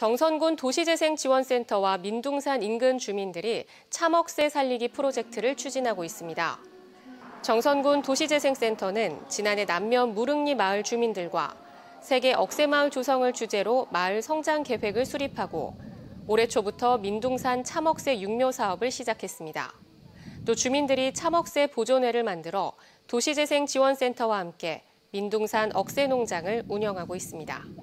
정선군 도시재생지원센터와 민둥산 인근 주민들이 참억새 살리기 프로젝트를 추진하고 있습니다. 정선군 도시재생센터는 지난해 남면 무릉리 마을 주민들과 세계 억새마을 조성을 주제로 마을 성장 계획을 수립하고 올해 초부터 민둥산 참억새 육묘 사업을 시작했습니다. 또 주민들이 참억새 보존회를 만들어 도시재생지원센터와 함께 민둥산 억새 농장을 운영하고 있습니다.